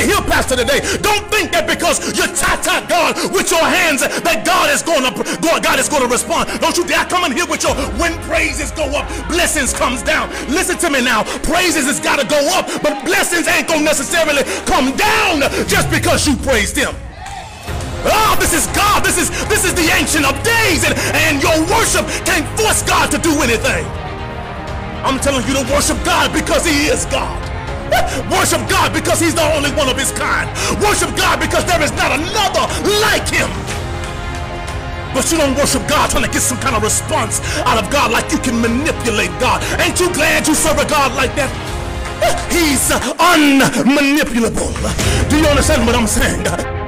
to hear, Pastor, today. Don't think that because you ta-ta God with your hands that God is going to God is going to respond. Don't you dare come in here with your when praises go up, blessings comes down. Listen to me now. Praises has got to go up, but blessings ain't going to necessarily come down just because you praised him. Oh, this is God. This is this is the ancient of days, and, and your worship can't force God to do anything. I'm telling you to worship God because He is God. Worship God because He's the only one of His kind. Worship God because there is not another like Him. But you don't worship God trying to get some kind of response out of God like you can manipulate God. Ain't you glad you serve a God like that? He's unmanipulable. Do you understand what I'm saying?